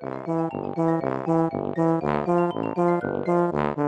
Thank you.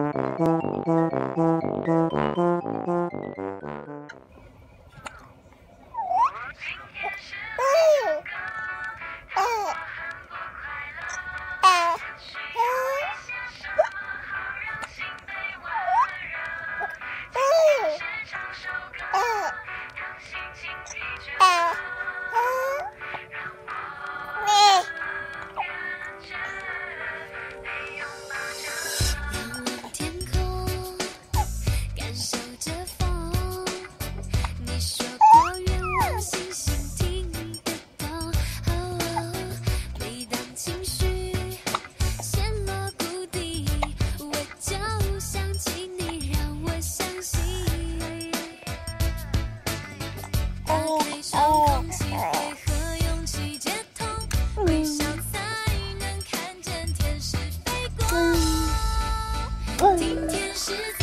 She's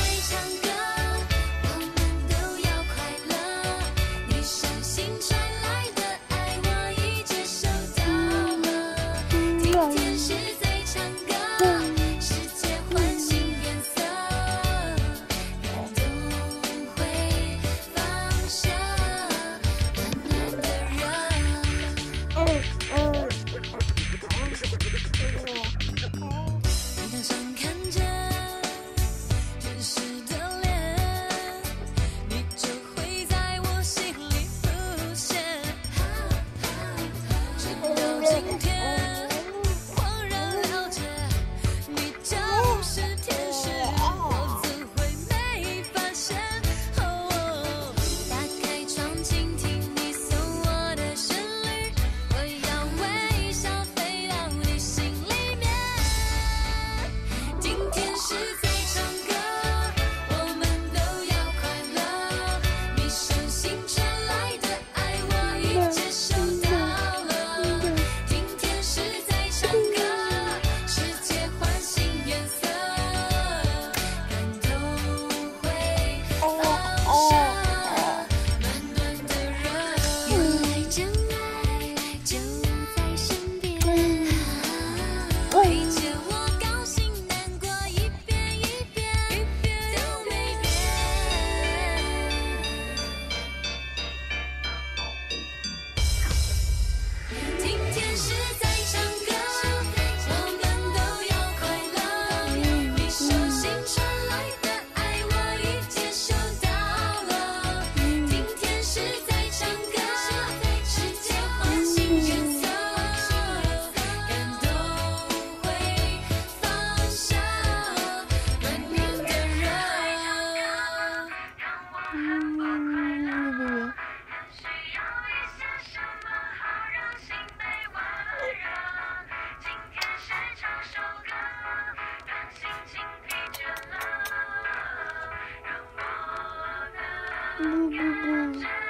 不不不。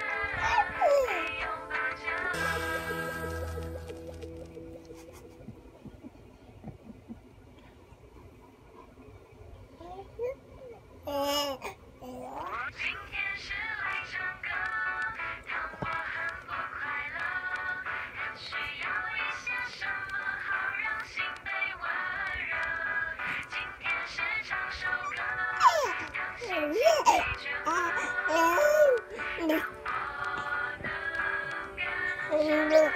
Mainan.